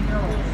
exit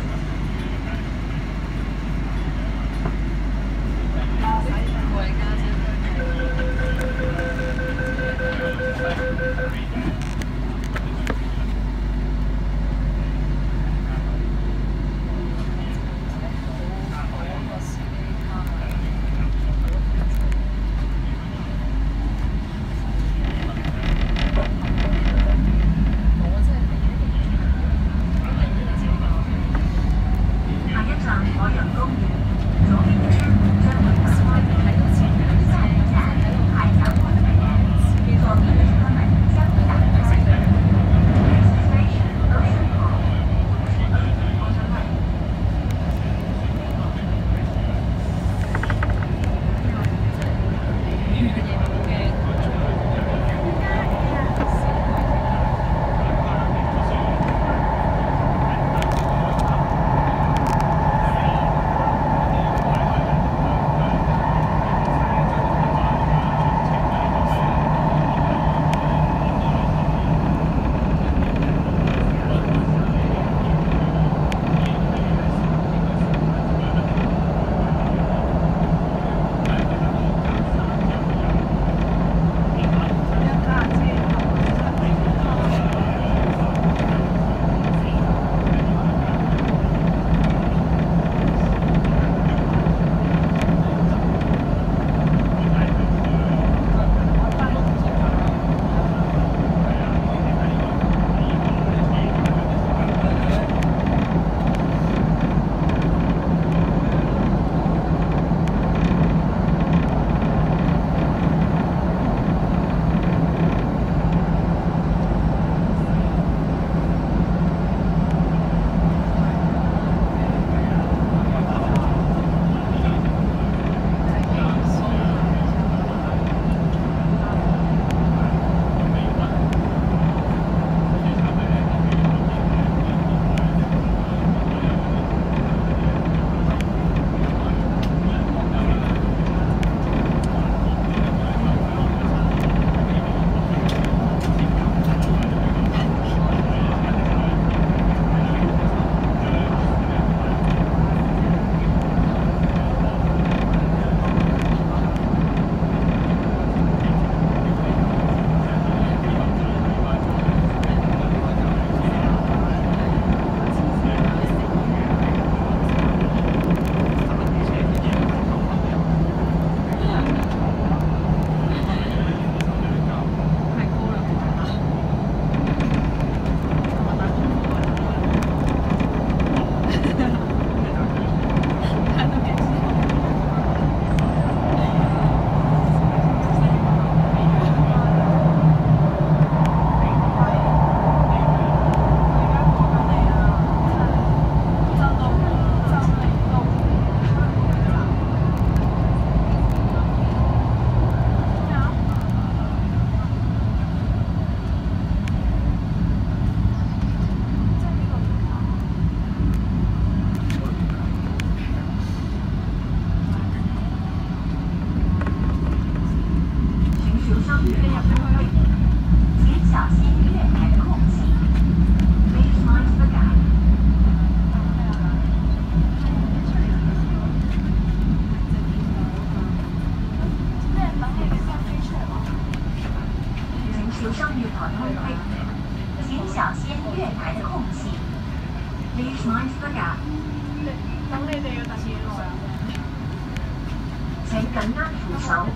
请紧握扶手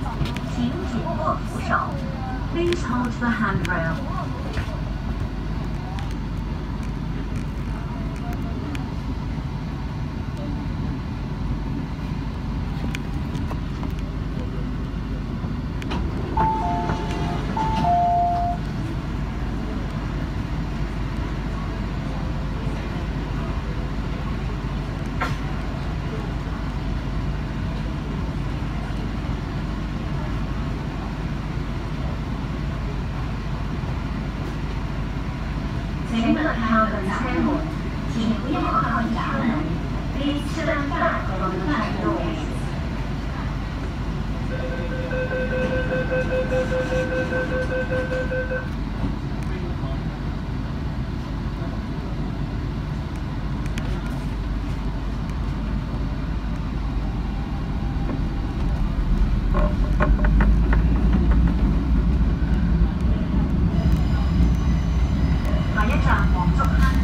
请紧握扶手 please hold the handrail Thank you.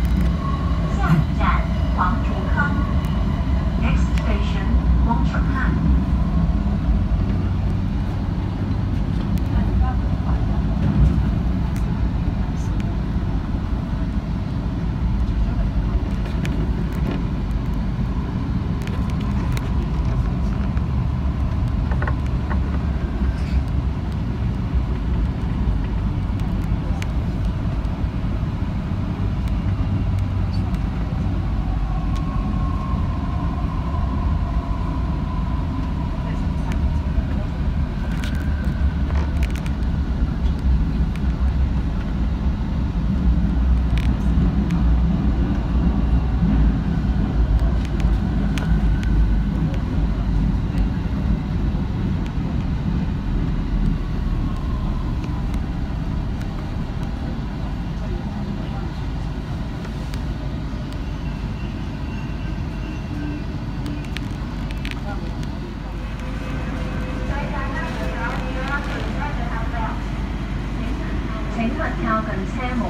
客票车门，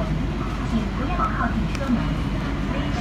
请不要靠近车门。Please.